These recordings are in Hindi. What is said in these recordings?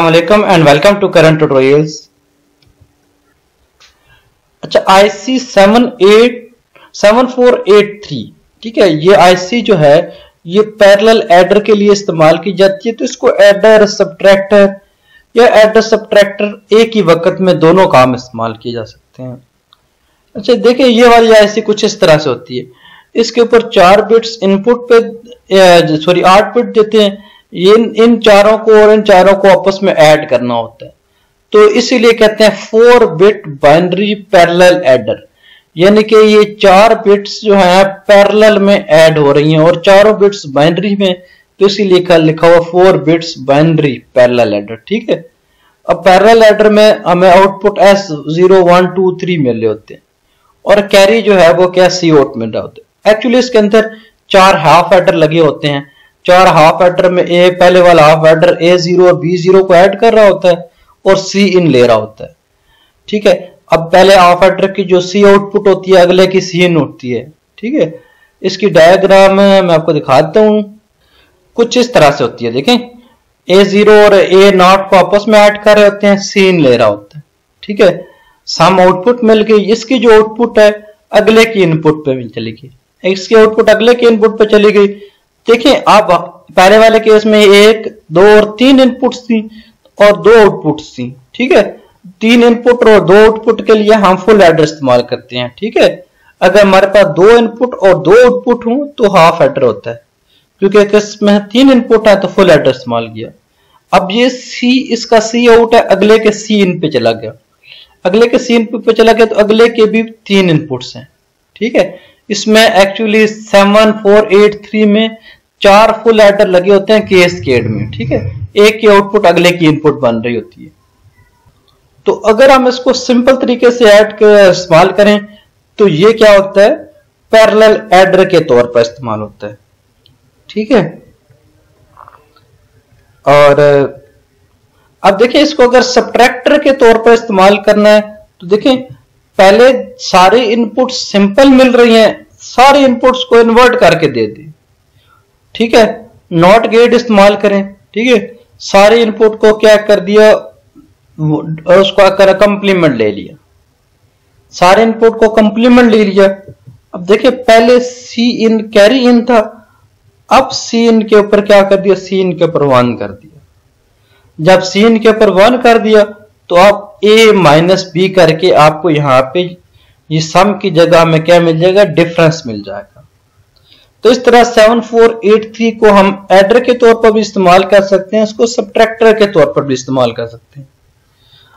वालेकुम and welcome to current tutorials अच्छा फोर एट थ्री ठीक है? ये आईसी जो है, ये पैरेलल एडर के लिए इस्तेमाल की जाती है तो इसको एडर सब्ट्रैक्टर या एडर सब्ट्रैक्टर एक ही वक्त में दोनों काम इस्तेमाल किए जा सकते हैं। अच्छा देखिए, ये वाली आईसी कुछ इस तरह से होती है। इसके ऊपर चार बिट्स इनपुट पे सॉरी आठ बिट देते हैं। इन इन चारों को और इन चारों को आपस में ऐड करना होता है। तो इसीलिए कहते हैं four bit binary parallel adder यानी कि ये चार बिट्स जो है पैरेलल में ऐड हो रही हैं और चारों बिट्स बाइनरी में तो इसीलिए लिखा लिखा हुआ four bits binary parallel adder ठीक है? अब पैरेलल एडर में हमें output S zero one two three मिले होते हैं। और कैरी जो है, वो क्या सी आउट मिल रहा होता है। एक्चुअली इसके अंदर चार हाफ़ एडर लगे होते हैं। चार हाफ़ एडर में ए पहले वाला हाफ़ एडर ए ज़ीरो और बी ज़ीरो को ऐड कर रहा होता है और सी इन ले रहा होता है। ठीक है? अब पहले हाफ़ एडर की जो सी आउटपुट होती है, अगले की सी इन होती है। ठीक है? इसकी डायग्राम मैं आपको दिखाता हूँ। कुछ इस तरह से होती है, देखें। ए ज़ीरो और ए नॉट को आपस में ऐड कर रहे होते हैं सी इन ले रहा होता है। ठीक है? सम आउटपुट मिल गई। इसकी जो आउटपुट है, अगले की इनपुट पे चली गई। इसकी आउटपुट अगले की इनपुट पे चली गई। देखिए आप पहले वाले केस में एक, दो और तीन इनपुट्स थी और दो आउटपुट्स थी, ठीक है? तीन इनपुट और दो आउटपुट के लिए हम फुल एडर इस्तेमाल करते हैं, ठीक है? अगर हमारे पास दो इनपुट और दो आउटपुट हो तो हाफ़ एडर होता है। क्योंकि इसमें तीन इनपुट है तो फुल एडर इस्तेमाल किया। अब ये सी इसका सी आउट है, अगले के सी इन पे चला गया। अगले के सी इनपुट पे चला गया तो अगले के भी तीन इनपुट्स हैं, ठीक है? इसमें actually seven four eight three में चार फुल एडर लगे होते हैं केस केड में, ठीक है? एक की आउटपुट अगले की इनपुट बन रही होती है। तो अगर हम इसको सिंपल तरीके से ऐड इस्तेमाल करें तो ये क्या होता है? पैरेलल एडर के तौर पर इस्तेमाल होता है। ठीक है? और, अब देखिए इसको अगर सब्ट्रैक्टर के तौर पर इस्तेमाल करना है तो देखें पहले सारे इनपुट सिंपल मिल रही हैं, सारे इनपुट्स को इन्वर्ट करके दे दी। ठीक है? नॉट गेट इस्तेमाल करें, ठीक है? सारे इनपुट को क्या कर दिया? और उसको कर कंप्लीमेंट ले लिया। सारे इनपुट को कंप्लीमेंट ले लिया। अब देखिए, पहले सी इन कैरी इन था, अब सी इन के ऊपर क्या कर दिया? सी इन के ऊपर वन कर दिया। जब सी इन के ऊपर वन कर दिया तो आप ए माइनस बी करके आपको यहाँ पे ये सम की जगह में क्या मिल जाएगा? डिफरेंस मिल जाएगा। तो इस तरह 7483 को हम एडर के तौर पर भी इस्तेमाल कर सकते हैं, इसको सब्ट्रैक्टर के तौर पर भी इस्तेमाल कर सकते हैं।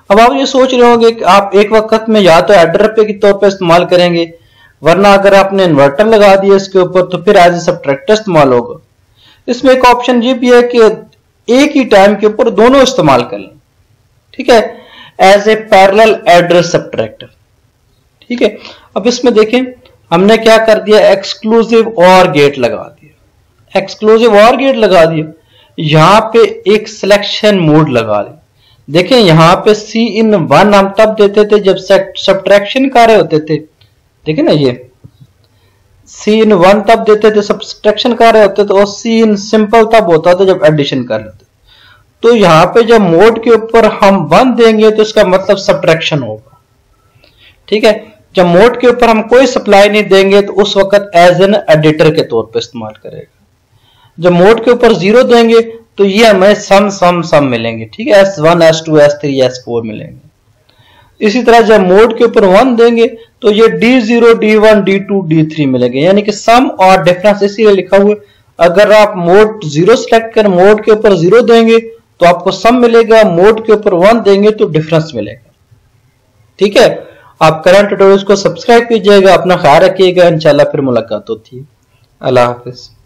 अब आप ये सोच रहे होंगे कि आप एक वक्त में या तो एडर पे के तौर पर इस्तेमाल करेंगे, वरना अगर आपने इन्वर्टर लगा दिया इसके ऊपर तो फिर एज ए सब्ट्रैक्टर इस्तेमाल होगा। इसमें एक ऑप्शन ये भी है कि एक ही टाइम के ऊपर दोनों इस्तेमाल कर लें। ठीक है? As a parallel adder subtractor ठीक है? अब इसमें देखें हमने क्या कर दिया? एक्सक्लूसिव और गेट लगा दिया। एक्सक्लूसिव और गेट लगा दिया। यहाँ पे एक सिलेक्शन मोड लगा लिया देखें, यहाँ पे सी इन वन हम तब देते थे जब सब्ट्रैक्शन कार्य होते थे। देखें ना ये। सी इन वन तब देते थे सब्ट्रैक्शन कार्य होते थे, और सी इन सिंपल तब होता था जब एडिशन कर लेते तो यहाँ पे जब मोड के ऊपर हम वन देंगे तो इसका मतलब सब्ट्रैक्शन होगा। ठीक है? जब मोड के ऊपर हम कोई सप्लाई नहीं देंगे तो उस वक्त एज एन एडिटर के तौर पर इस्तेमाल करेगा। जब मोड के ऊपर ज़ीरो देंगे तो ये हमें सम सम सम मिलेंगे, ठीक है? S one S two S three S four मिलेंगे। इसी तरह जब मोड के ऊपर वन देंगे तो ये D zero D one D two D three मिलेंगे। यानी कि सम और डिफरेंस इसीलिए लिखा हुआ अगर आप मोड ज़ीरो सेलेक्ट कर मोड के ऊपर ज़ीरो देंगे तो आपको सम मिलेगा, मोड के ऊपर वन देंगे तो डिफरेंस मिलेगा। ठीक है? आप करंट ट्यूटोरियल्स को सब्सक्राइब कीजिएगा, अपना ख्याल रखिएगा। इंशाल्लाह फिर मुलाकात होती है। अल्लाह हाफिज़।